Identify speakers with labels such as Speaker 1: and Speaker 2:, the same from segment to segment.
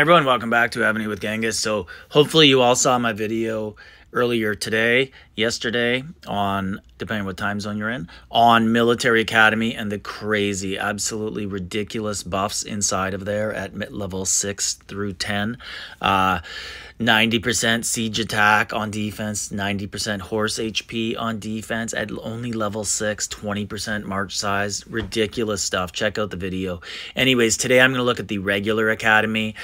Speaker 1: everyone, welcome back to Evony with Genghis. So hopefully you all saw my video earlier today, yesterday, on depending what time zone you're in, on Military Academy and the crazy, absolutely ridiculous buffs inside of there at level 6 through 10. Uh, 90% siege attack on defense, 90% horse HP on defense at only level 6, 20% march size. Ridiculous stuff. Check out the video. Anyways, today I'm going to look at the regular academy.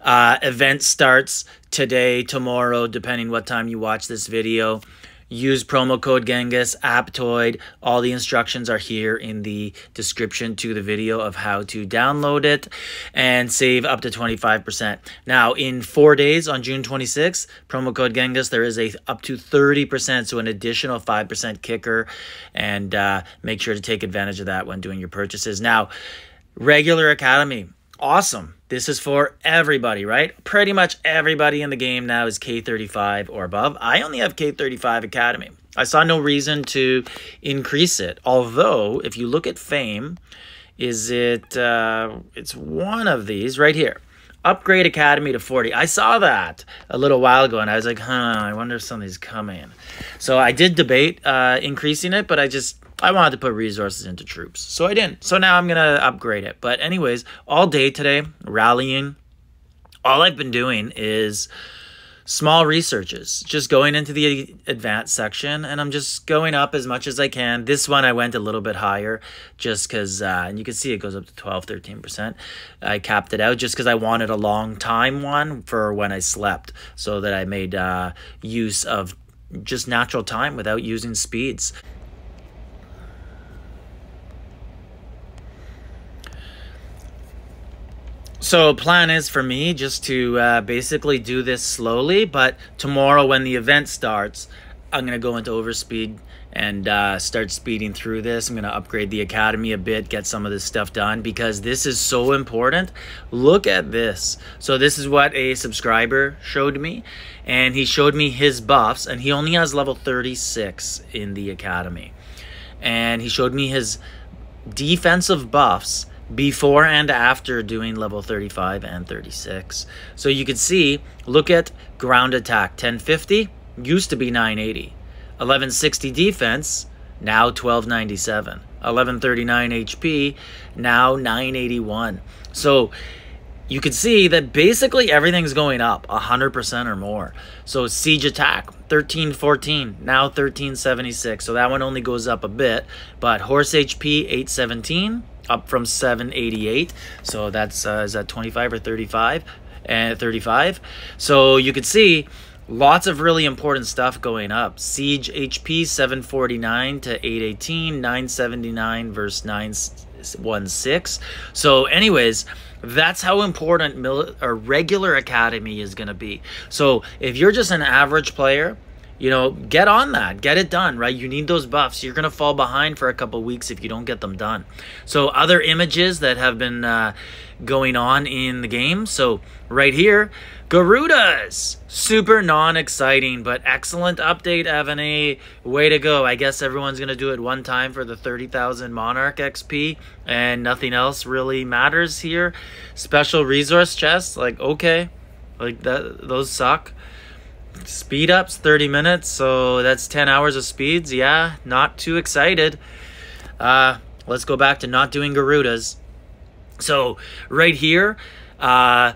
Speaker 1: Uh, event starts today, tomorrow, depending what time you watch this video. Use promo code Genghis, Aptoide. All the instructions are here in the description to the video of how to download it and save up to 25%. Now, in four days on June 26th, promo code Genghis, there is a up to 30%, so an additional 5% kicker. And uh, make sure to take advantage of that when doing your purchases. Now, regular Academy, awesome. This is for everybody, right? Pretty much everybody in the game now is K35 or above. I only have K35 Academy. I saw no reason to increase it. Although, if you look at Fame, is it, uh, it's one of these right here. Upgrade Academy to 40. I saw that a little while ago and I was like, huh, I wonder if something's coming. So I did debate uh, increasing it, but I just I wanted to put resources into troops. So I didn't. So now I'm going to upgrade it. But anyways, all day today, rallying. All I've been doing is small researches, just going into the advanced section, and I'm just going up as much as I can. This one I went a little bit higher just because, uh, and you can see it goes up to 12, 13%. I capped it out just because I wanted a long time one for when I slept so that I made uh, use of just natural time without using speeds. So plan is for me just to uh, basically do this slowly, but tomorrow when the event starts, I'm gonna go into overspeed and uh, start speeding through this. I'm gonna upgrade the academy a bit, get some of this stuff done because this is so important. Look at this. So this is what a subscriber showed me, and he showed me his buffs, and he only has level 36 in the academy, and he showed me his defensive buffs before and after doing level 35 and 36. So you can see, look at ground attack 1050, used to be 980. 1160 defense, now 1297. 1139 HP, now 981. So you can see that basically everything's going up 100% or more. So siege attack 1314, now 1376. So that one only goes up a bit, but horse HP 817 up from 788 so that's uh, is that 25 or 35 and 35 so you can see lots of really important stuff going up. Siege hp 749 to 818 979 verse 916 so anyways that's how important a regular academy is going to be. So if you're just an average player you know, get on that, get it done, right? You need those buffs. You're going to fall behind for a couple weeks if you don't get them done. So, other images that have been uh, going on in the game. So, right here, Garudas. Super non exciting, but excellent update, Evony Way to go. I guess everyone's going to do it one time for the 30,000 Monarch XP, and nothing else really matters here. Special resource chests, like, okay. Like, that, those suck. Speed ups 30 minutes, so that's 10 hours of speeds. Yeah, not too excited. Uh, let's go back to not doing Garudas. So, right here, uh,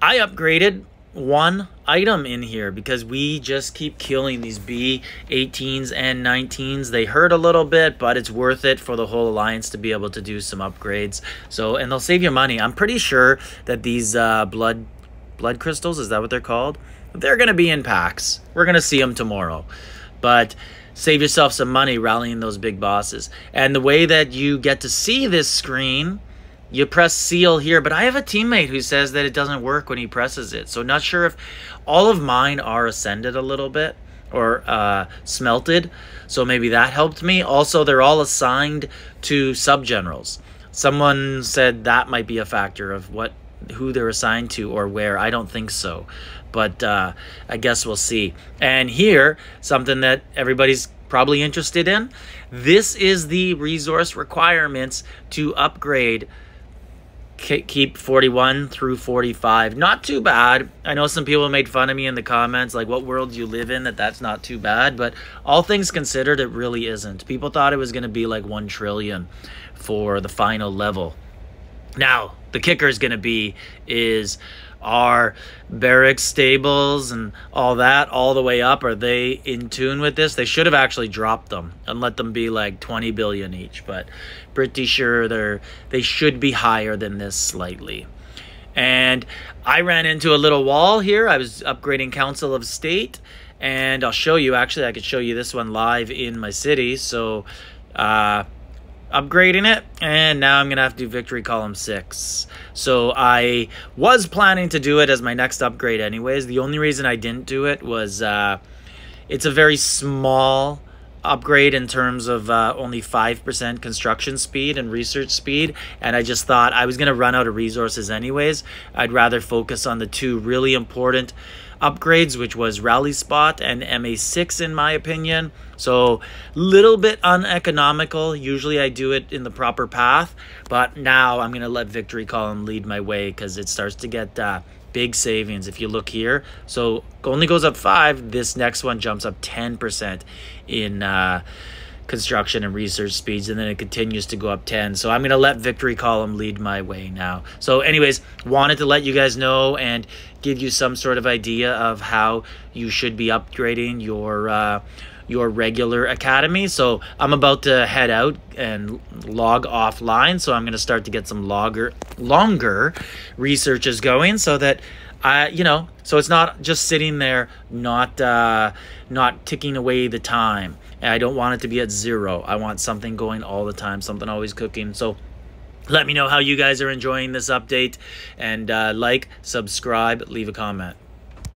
Speaker 1: I upgraded one item in here because we just keep killing these B18s and 19s. They hurt a little bit, but it's worth it for the whole alliance to be able to do some upgrades. So, and they'll save you money. I'm pretty sure that these uh, blood blood crystals, is that what they're called? They're going to be in packs. We're going to see them tomorrow. But save yourself some money rallying those big bosses. And the way that you get to see this screen, you press seal here. But I have a teammate who says that it doesn't work when he presses it. So not sure if all of mine are ascended a little bit or uh, smelted. So maybe that helped me. Also, they're all assigned to subgenerals. Someone said that might be a factor of what who they're assigned to or where. I don't think so but uh, I guess we'll see. And here, something that everybody's probably interested in. This is the resource requirements to upgrade keep 41 through 45. Not too bad. I know some people made fun of me in the comments, like, what world do you live in that that's not too bad? But all things considered, it really isn't. People thought it was going to be like 1 trillion for the final level. Now, the kicker is going to be is are barracks stables and all that all the way up. Are they in tune with this? They should have actually dropped them and let them be like 20 billion each but pretty sure they're they should be higher than this slightly. And i ran into a little wall here. I was upgrading council of state and i'll show you actually i could show you this one live in my city. So uh upgrading it and now I'm gonna have to do victory column six. So I was planning to do it as my next upgrade anyways. The only reason I didn't do it was uh, it's a very small upgrade in terms of uh, only 5% construction speed and research speed and I just thought I was gonna run out of resources anyways. I'd rather focus on the two really important upgrades, which was Rally Spot and MA6 in my opinion. So little bit uneconomical. Usually I do it in the proper path, but now I'm going to let Victory Column lead my way because it starts to get uh, big savings if you look here. So only goes up 5. This next one jumps up 10% in... Uh, construction and research speeds, and then it continues to go up 10. So I'm going to let Victory Column lead my way now. So anyways, wanted to let you guys know and give you some sort of idea of how you should be upgrading your uh, your regular academy. So I'm about to head out and log offline. So I'm going to start to get some logger, longer researches going so that I, you know, so it's not just sitting there, not uh, not ticking away the time. I don't want it to be at zero. I want something going all the time, something always cooking. So let me know how you guys are enjoying this update and uh, like, subscribe, leave a comment.